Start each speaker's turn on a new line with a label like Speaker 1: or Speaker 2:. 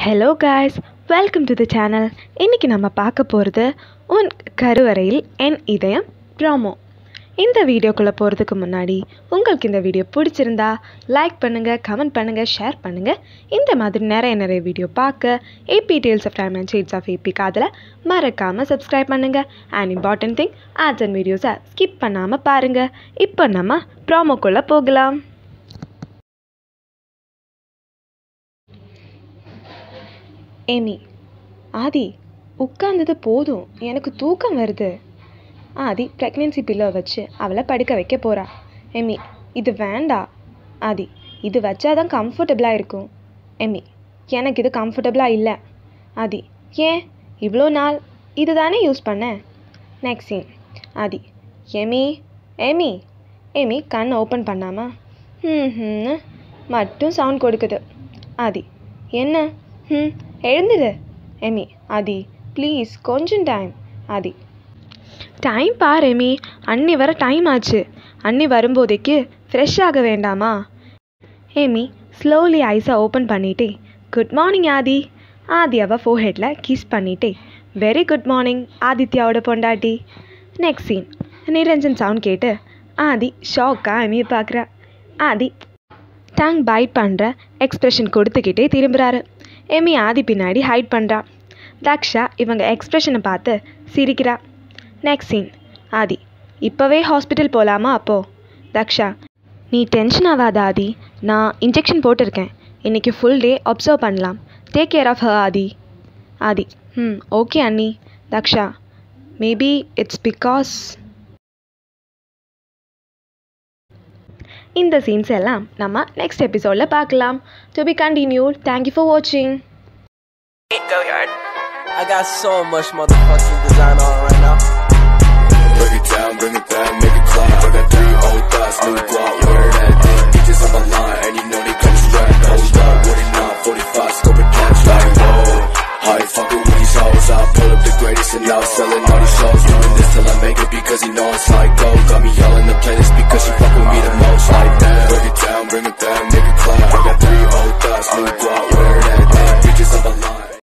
Speaker 1: Hello guys welcome to the channel இன்றைக்கி நம்ம பார்க்க போகிறது உன் கருவறையில் என் இதயம் ப்ராமோ இந்த வீடியோக்குள்ளே போகிறதுக்கு முன்னாடி உங்களுக்கு இந்த வீடியோ பிடிச்சிருந்தா லைக் பண்ணுங்கள் கமெண்ட் பண்ணுங்கள் ஷேர் பண்ணுங்கள் இந்த மாதிரி நிறைய நிறைய வீடியோ பார்க்க AB tales of time and shades of AB காதில் மறக்காமல் சப்ஸ்கிரைப் பண்ணுங்கள் and important thing ads and வீடியோஸை ஸ்கிப் பண்ணாமல் பாருங்கள் இப்போ நம்ம ப்ராமோக்குள்ளே போகலாம். ஏமி ஆதி உட்கார்ந்தது போதும். எனக்கு தூக்கம் வருது. ஆதி ப்ரெக்னென்சி பில்லோ வச்சு அவளை படுக்க வைக்க போறா. எமி இது வேண்டா. ஆதி இது வச்சாதான் கம்ஃபர்டபுளாக இருக்கும். எமி எனக்கு இது கம்ஃபர்டபுளாக இல்லை. ஆதி ஏன்? இவ்வளோ நாள் இது தானே யூஸ் பண்ணேன் next scene Aadhi Amy Amy Amy கண் ஓப்பன் பண்ணாமா? ம் ம் மட்டும் சவுண்ட் கொடுக்குது. ஆதி என்ன? ம் எழுந்துடு எமி ஆதி ப்ளீஸ் கொஞ்சம் டைம் ஆதி. டைம் பார் எமி. அண்ணி வர டைம் ஆச்சு. அண்ணி வரும்போதைக்கு ஃப்ரெஷ் ஆக வேண்டாமா? ஏமி ஸ்லோலி ஐஸை ஓப்பன் பண்ணிட்டே குட் மார்னிங் ஆதி. ஆதி அவள் ஃபோஹெட்டில் கிஸ் பண்ணிட்டே வெரி குட் மார்னிங் ஆதித்யாவோட பொண்டாட்டி. நெக்ஸ்ட் சீன் நிரஞ்சன் சவுண்ட் கேட்டு ஆதி ஷாக்காக எமியை பார்க்குறா ஆதி டங் பைட் பண்ணுற எக்ஸ்ப்ரெஷன் கொடுத்துக்கிட்டே திரும்புகிறாரு எமி ஆதி பின்னாடி ஹைட் பண்ணுறா தக்ஷா இவங்க எக்ஸ்ப்ரெஷனை பார்த்து சிரிக்கிறா. நெக்ஸ்ட் சீன் ஆதி இப்போவே ஹாஸ்பிட்டல் போகலாமா அப்போது தக்ஷா நீ டென்ஷன் ஆகாத ஆதி. நான் இன்ஜெக்ஷன் போட்டிருக்கேன். இன்றைக்கி ஃபுல் டே அப்சர்வ் பண்ணலாம். டேக் கேர் ஆஃப் ஹ ஆதி. ஆதி ம் ஓகே அண்ணி. தக்ஷா மேபி இட்ஸ் பிகாஸ் இந்த சீன்ஸ் எல்லாம் நம்ம நெக்ஸ்ட் எபிசோடில் பார்க்கலாம் to be continued thank you for வாட்சிங்
Speaker 2: Go yard. I got so much motherfucking design on right now.
Speaker 3: Break it down, bring it back, make it clap. I got three old thoughts, new guap, where that thing. Bitches on my line, and you know they come strapped. Hold up, what it not, 45, scope and catch like, whoa. How you fucking with these hoes? I pull up the greatest and now selling all these shows. Doing this till I make it because you know it's like gold. Got me yelling bring a thigh, nigga climb. I got three old thoughts, new guap,